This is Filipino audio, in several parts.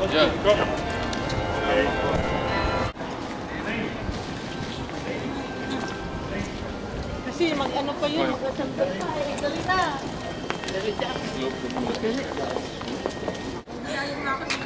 Kasi mag-ano pa yun, mag-asambal pa. Eh, dali na. Dali na. Dali. Na ako ng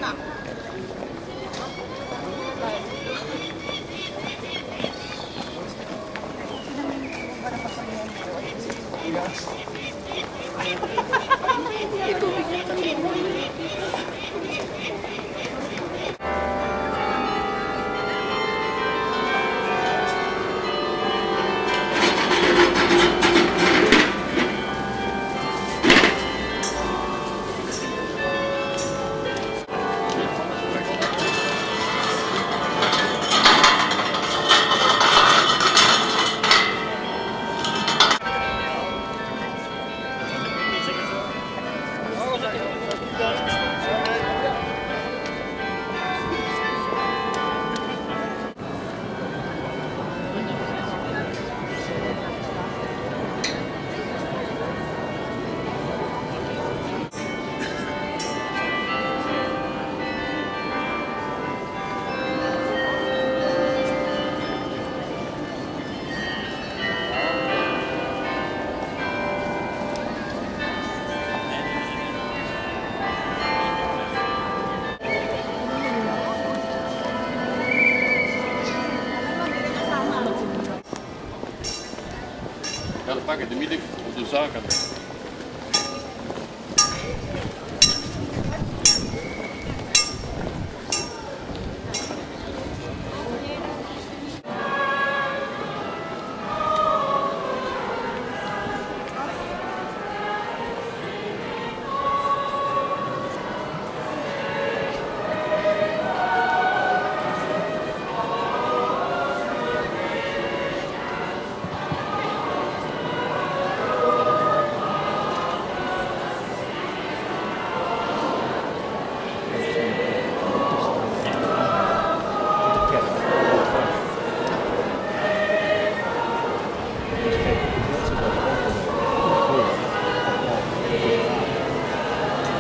de op de zaken.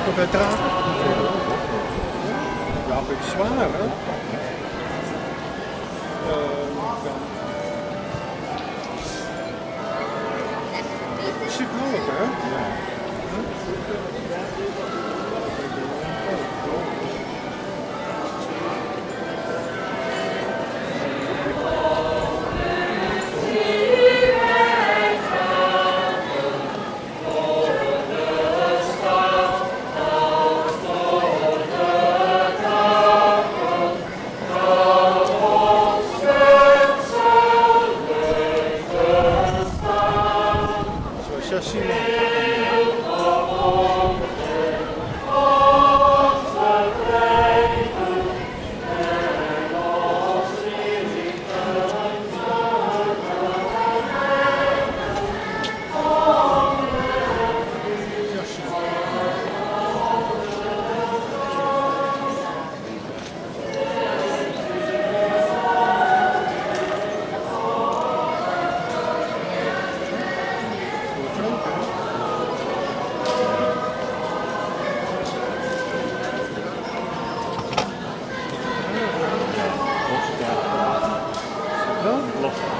Hoeveel draden? Ja, een beetje zwaar, hè? Eh, ja. Super hè? lost.